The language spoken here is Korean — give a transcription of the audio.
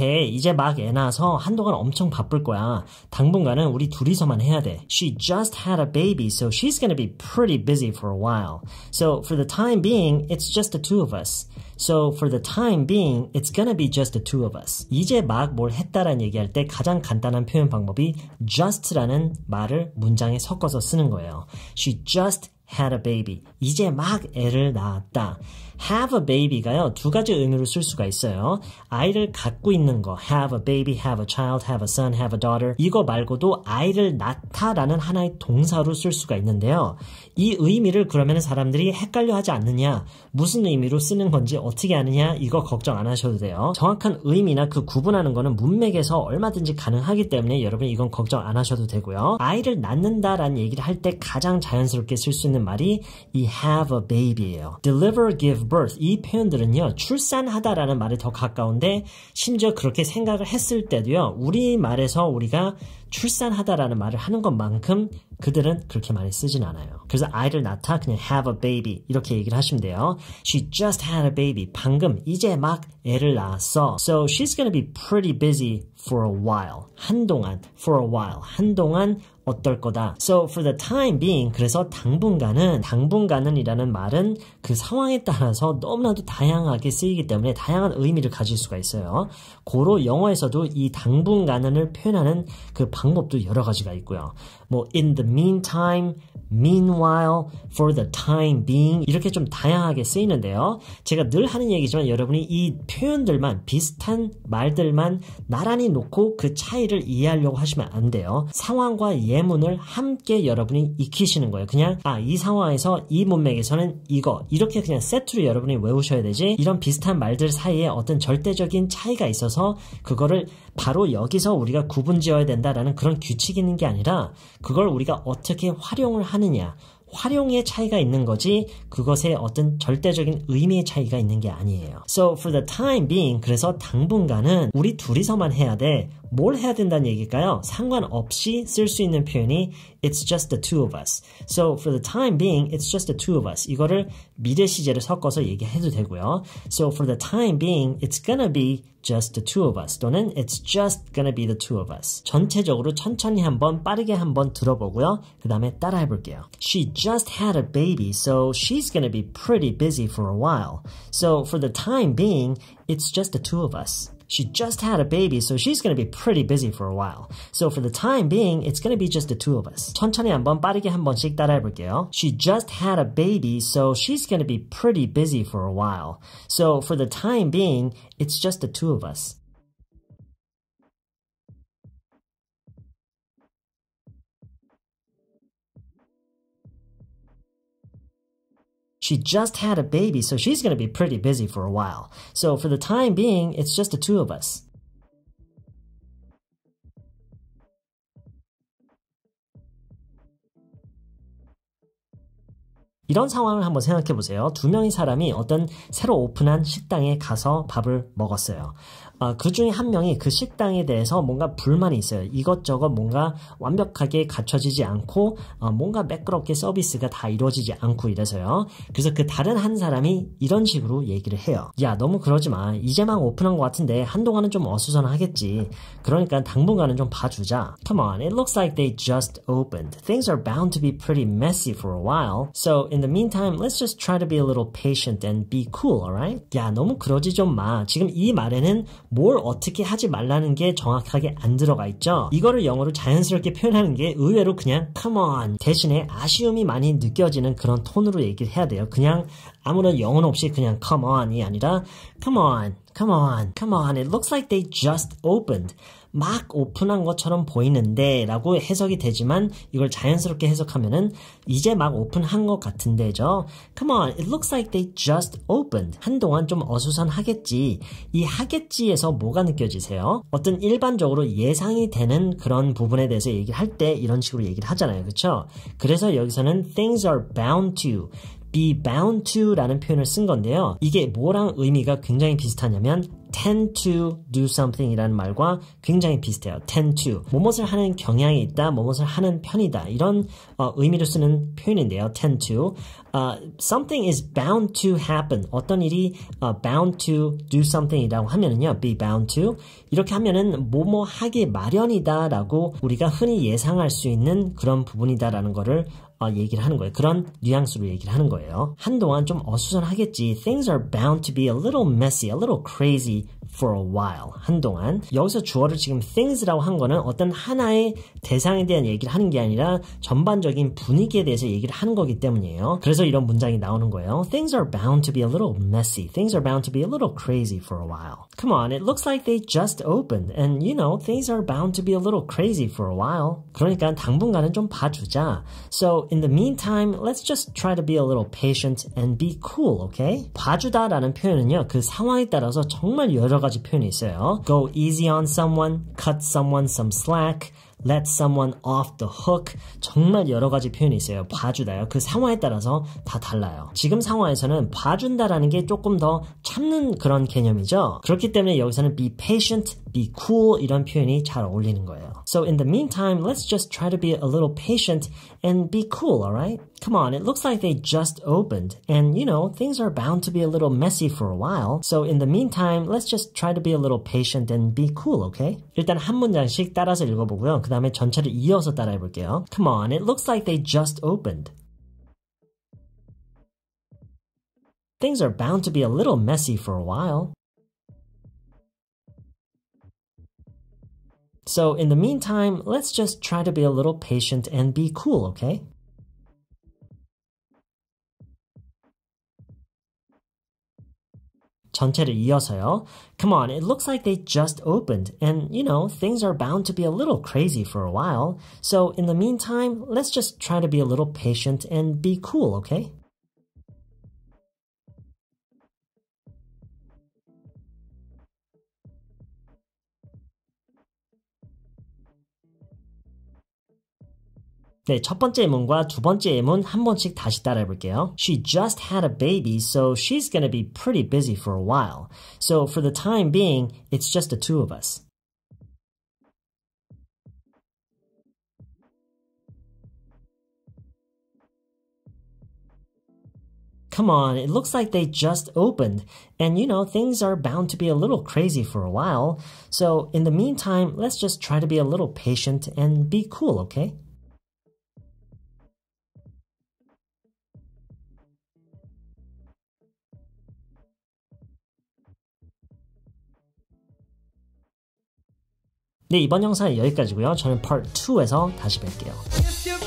걔 이제 막 애 낳아서 한동안 엄청 바쁠 거야. 당분간은 우리 둘이서만 해야 돼. She just had a baby, so she's gonna be pretty busy for a while. So for the time being, it's just the two of us. So for the time being, it's gonna be just the two of us. 이제 막 뭘 했다라는 얘기할 때 가장 간단한 표현 방법이 just라는 말을 문장에 섞어서 쓰는 거예요. She just had a baby. 이제 막 애를 낳았다. Have a baby가요, 두 가지 의미로 쓸 수가 있어요. 아이를 갖고 있는 거, have a baby, have a child, have a son, have a daughter. 이거 말고도 아이를 낳다라는 하나의 동사로 쓸 수가 있는데요. 이 의미를 그러면 사람들이 헷갈려 하지 않느냐, 무슨 의미로 쓰는 건지 어떻게 아느냐, 이거 걱정 안 하셔도 돼요. 정확한 의미나 그 구분하는 거는 문맥에서 얼마든지 가능하기 때문에 여러분 이건 걱정 안 하셔도 되고요. 아이를 낳는다라는 얘기를 할 때 가장 자연스럽게 쓸 수 있는 말이 이 have a baby예요. deliver, give birth 이 표현들은요 출산하다라는 말에 더 가까운데 심지어 그렇게 생각을 했을 때도요 우리 말에서 우리가 출산하다라는 말을 하는 것만큼 그들은 그렇게 많이 쓰진 않아요. 그래서 아이를 낳다 그냥 have a baby 이렇게 얘기를 하시면 돼요. She just had a baby. 방금 이제 막 애를 낳았어. So she's gonna be pretty busy for a while. 한동안 for a while. 한동안 어떨 거다. So for the time being 그래서 당분간은 당분간은이라는 말은 그 상황에 따라서 너무나도 다양하게 쓰이기 때문에 다양한 의미를 가질 수가 있어요. 고로 영어에서도 이 당분간은을 표현하는 그 방법도 여러 가지가 있고요. 뭐 in the meantime, meanwhile, for the time being 이렇게 좀 다양하게 쓰이는데요. 제가 늘 하는 얘기지만 여러분이 이 표현들만 비슷한 말들만 나란히 놓고 그 차이를 이해하려고 하시면 안 돼요. 상황과 예문을 함께 여러분이 익히시는 거예요. 그냥 아 이 상황에서 이 문맥에서는 이거 이렇게 그냥 세트로 여러분이 외우셔야 되지 이런 비슷한 말들 사이에 어떤 절대적인 차이가 있어서 그거를 바로 여기서 우리가 구분 지어야 된다라는 그런 규칙이 있는 게 아니라 그걸 우리가 어떻게 활용을 하느냐 활용의 차이가 있는 거지 그것에 어떤 절대적인 의미의 차이가 있는 게 아니에요. So for the time being 그래서 당분간은 우리 둘이서만 해야 돼. 뭘 해야 된다는 얘기일까요? 상관없이 쓸 수 있는 표현이 It's just the two of us. So for the time being, it's just the two of us. 이거를 미래 시제를 섞어서 얘기해도 되고요. So for the time being, it's gonna be just the two of us 또는 it's just gonna be the two of us. 전체적으로 천천히 한번 빠르게 한번 들어보고요. 그 다음에 따라해 볼게요. She just had a baby, so she's gonna be pretty busy for a while. So for the time being, it's just the two of us. She just had a baby, so she's going to be pretty busy for a while. So for the time being, it's going to be just the two of us. 천천히 한번 빠르게 한 번씩 따라해 볼게요. She just had a baby, so she's going to be pretty busy for a while. So for the time being, it's just the two of us. She just had a baby, so she's going to be pretty busy for a while. So for the time being, it's just the two of us. 이런 상황을 한번 생각해 보세요. 두 명의 사람이 어떤 새로 오픈한 식당에 가서 밥을 먹었어요. 어, 그 중에 한 명이 그 식당에 대해서 뭔가 불만이 있어요. 이것저것 뭔가 완벽하게 갖춰지지 않고 어, 뭔가 매끄럽게 서비스가 다 이루어지지 않고 이래서요. 그래서 그 다른 한 사람이 이런 식으로 얘기를 해요. 야 너무 그러지 마. 이제 막 오픈한 것 같은데 한동안은 좀 어수선하겠지. 그러니까 당분간은 좀 봐주자. Come on, it looks like they just opened. Things are bound to be pretty messy for a while. So in the meantime, let's just try to be a little patient and be cool, alright? 야 너무 그러지 좀 마. 지금 이 말에는 뭘 어떻게 하지 말라는 게 정확하게 안 들어가 있죠. 이거를 영어로 자연스럽게 표현하는 게 의외로 그냥 come on 대신에 아쉬움이 많이 느껴지는 그런 톤으로 얘기를 해야 돼요. 그냥 아무런 영혼 없이 그냥 come on이 아니라 come on, come on, come on. It looks like they just opened. 막 오픈한 것처럼 보이는데 라고 해석이 되지만 이걸 자연스럽게 해석하면은 이제 막 오픈한 것 같은데죠. Come on, it looks like they just opened. 한동안 좀 어수선하겠지. 이 하겠지에서 뭐가 느껴지세요? 어떤 일반적으로 예상이 되는 그런 부분에 대해서 얘기를 할 때 이런 식으로 얘기를 하잖아요. 그렇죠? 그래서 여기서는 things are bound to be bound to라는 표현을 쓴 건데요. 이게 뭐랑 의미가 굉장히 비슷하냐면 tend to do something 이라는 말과 굉장히 비슷해요. tend to. 무엇을 하는 경향이 있다, 무엇을 하는 편이다. 이런 어, 의미로 쓰는 표현인데요. tend to. Uh, something is bound to happen. 어떤 일이 uh, bound to do something이라고 하면은요, be bound to. 이렇게 하면은 뭐뭐 하기 마련이다 라고 우리가 흔히 예상할 수 있는 그런 부분이다라는 거를 어, 얘기를 하는 거예요. 그런 뉘앙스로 얘기를 하는 거예요. 한동안 좀 어수선하겠지. Things are bound to be a little messy, a little crazy for a while. 한동안. 여기서 주어를 지금 things라고 한 거는 어떤 하나의 대상에 대한 얘기를 하는 게 아니라 전반적인 분위기에 대해서 얘기를 하는 거기 때문이에요. 그래서 이런 문장이 나오는 거예요. Things are bound to be a little messy. Things are bound to be a little crazy for a while. Come on, it looks like they just opened. And you know, things are bound to be a little crazy for a while. 그러니까 당분간은 좀 봐주자. So in the meantime, let's just try to be a little patient and be cool, okay? 봐주다라는 표현은요, 그 상황에 따라서 정말 여러 가지 표현이 있어요. Go easy on someone, cut someone some slack, let someone off the hook 정말 여러 가지 표현이 있어요. 봐주다요. 그 상황에 따라서 다 달라요. 지금 상황에서는 봐준다라는 게 조금 더 참는 그런 개념이죠. 그렇기 때문에 여기서는 be patient, be cool 이런 표현이 잘 어울리는 거예요. So in the meantime, let's just try to be a little patient and be cool, alright? Come on, it looks like they just opened. And you know, things are bound to be a little messy for a while. So in the meantime, let's just try to be a little patient and be cool, okay? 일단 한 문장씩 따라서 읽어보고요. 그 다음에 전체를 이어서 따라해 볼게요. Come on, it looks like they just opened. Things are bound to be a little messy for a while. So in the meantime, let's just try to be a little patient and be cool, okay? 전체를 이어서요. Come on, it looks like they just opened and, you know, things are bound to be a little crazy for a while. So in the meantime, let's just try to be a little patient and be cool, okay? 네, 첫 번째 예문과 두 번째 예문 한 번씩 다시 따라해 볼게요. She just had a baby, so she's gonna be pretty busy for a while. So for the time being, it's just the two of us. Come on, it looks like they just opened. And you know, things are bound to be a little crazy for a while. So in the meantime, let's just try to be a little patient and be cool, okay? 네, 이번 영상은 여기까지고요. 저는 Part 2에서 다시 뵐게요.